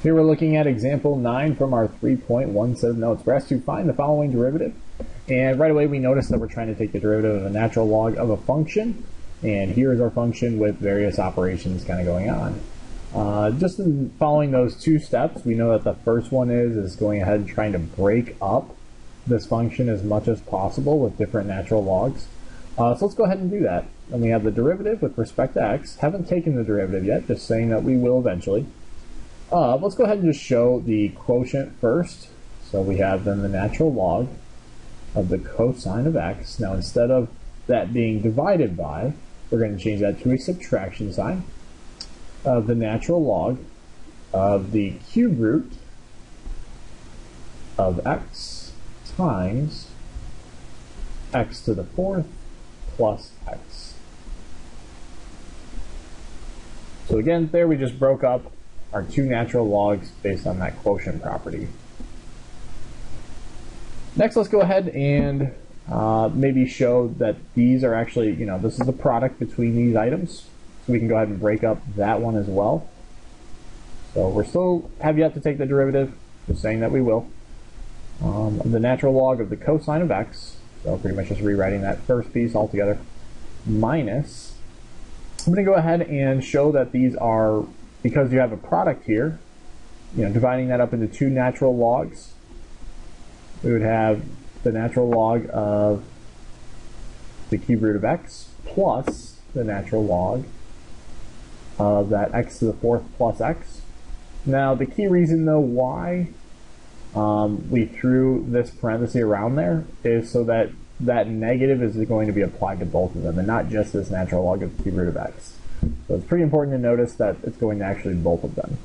Here we're looking at example 9 from our 3.17 notes. We're asked to find the following derivative. And right away we notice that we're trying to take the derivative of a natural log of a function. And here's our function with various operations kind of going on. Uh, just in following those two steps, we know that the first one is, is going ahead and trying to break up this function as much as possible with different natural logs. Uh, so let's go ahead and do that. And we have the derivative with respect to x. Haven't taken the derivative yet, just saying that we will eventually. Uh, let's go ahead and just show the quotient first. So we have then the natural log of the cosine of x. Now instead of that being divided by, we're going to change that to a subtraction sign of the natural log of the cube root of x times x to the fourth plus x. So again, there we just broke up are two natural logs based on that quotient property. Next, let's go ahead and uh, maybe show that these are actually, you know, this is the product between these items. So we can go ahead and break up that one as well. So we're still have yet to take the derivative, just saying that we will. Um, the natural log of the cosine of x, so pretty much just rewriting that first piece altogether, minus, I'm going to go ahead and show that these are because you have a product here, you know, dividing that up into two natural logs, we would have the natural log of the cube root of x plus the natural log of that x to the fourth plus x. Now, the key reason, though, why um, we threw this parenthesis around there is so that that negative is going to be applied to both of them and not just this natural log of the cube root of x. So it's pretty important to notice that it's going to actually both of them.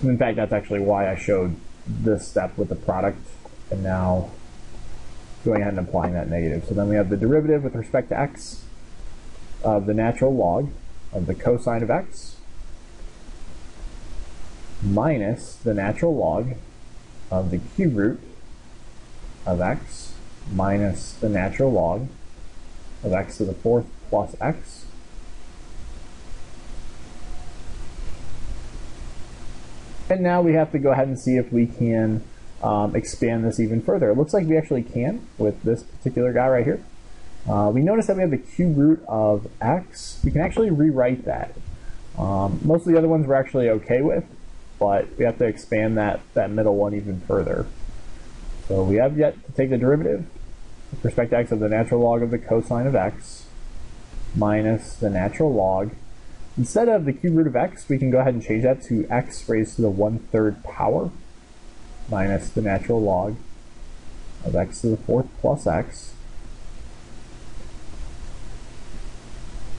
And in fact, that's actually why I showed this step with the product and now going ahead and applying that negative. So then we have the derivative with respect to x of the natural log of the cosine of x minus the natural log of the cube root of x minus the natural log of x to the fourth plus x. And now we have to go ahead and see if we can um, expand this even further. It looks like we actually can with this particular guy right here. Uh, we notice that we have the cube root of x. We can actually rewrite that. Um, most of the other ones we're actually okay with, but we have to expand that, that middle one even further. So we have yet to take the derivative respect to x of the natural log of the cosine of x minus the natural log. Instead of the cube root of x, we can go ahead and change that to x raised to the one-third power minus the natural log of x to the fourth plus x.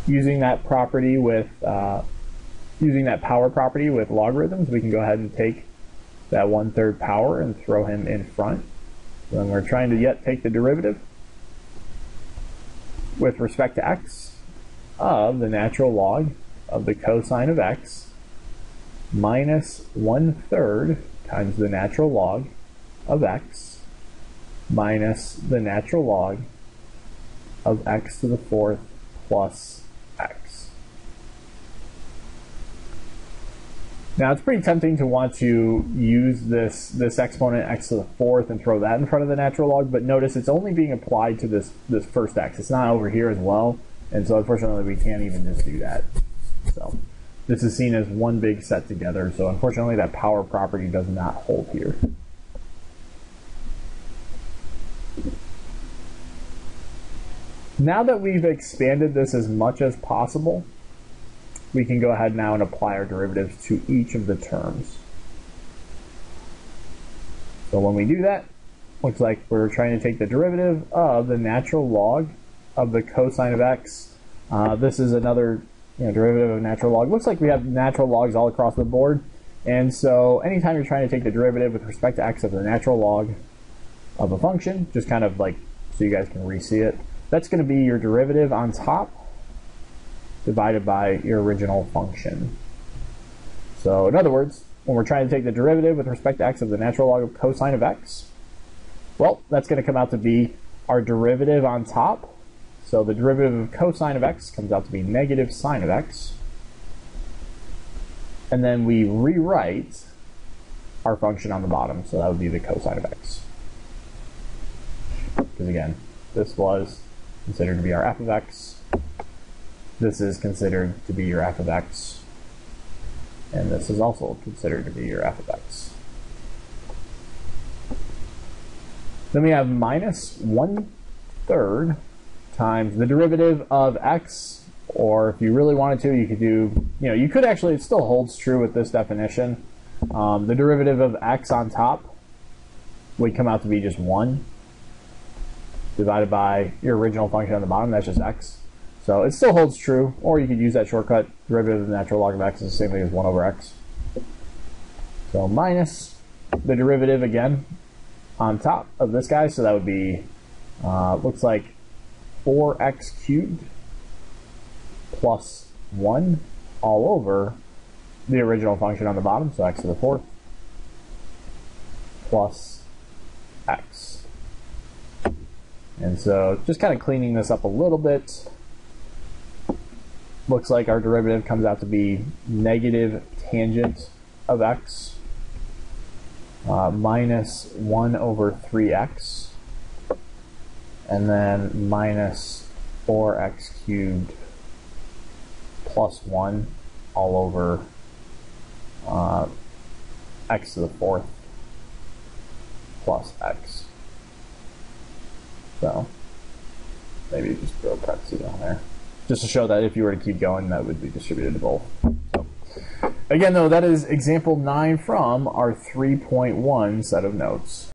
Using that property with, uh, using that power property with logarithms, we can go ahead and take that one-third power and throw him in front. Then we're trying to yet take the derivative with respect to x of the natural log of the cosine of x minus one third times the natural log of x minus the natural log of x to the fourth plus x. Now it's pretty tempting to want to use this, this exponent x to the fourth and throw that in front of the natural log, but notice it's only being applied to this, this first x. It's not over here as well. And so unfortunately we can't even just do that. So this is seen as one big set together. So unfortunately that power property does not hold here. Now that we've expanded this as much as possible, we can go ahead now and apply our derivatives to each of the terms. So when we do that, looks like we're trying to take the derivative of the natural log of the cosine of x. Uh, this is another you know, derivative of natural log. Looks like we have natural logs all across the board. And so anytime you're trying to take the derivative with respect to x of the natural log of a function, just kind of like so you guys can re-see it, that's going to be your derivative on top divided by your original function. So in other words, when we're trying to take the derivative with respect to x of the natural log of cosine of x, well, that's going to come out to be our derivative on top so the derivative of cosine of x comes out to be negative sine of x. and then we rewrite our function on the bottom. So that would be the cosine of x. Because again, this was considered to be our f of x. This is considered to be your f of x. And this is also considered to be your f of x. Then we have minus one third times the derivative of x, or if you really wanted to, you could do, you know, you could actually, it still holds true with this definition. Um, the derivative of x on top would come out to be just 1 divided by your original function on the bottom, that's just x. So it still holds true, or you could use that shortcut. Derivative of the natural log of x is the same thing as 1 over x. So minus the derivative again on top of this guy, so that would be, uh, looks like 4x cubed plus 1 all over the original function on the bottom, so x to the fourth, plus x. And so just kind of cleaning this up a little bit, looks like our derivative comes out to be negative tangent of x uh, minus 1 over 3x and then minus 4x cubed plus 1 all over uh, x to the fourth plus x. So maybe just throw a parentheses on there. Just to show that if you were to keep going, that would be distributed to both. So again, though, that is example 9 from our 3.1 set of notes.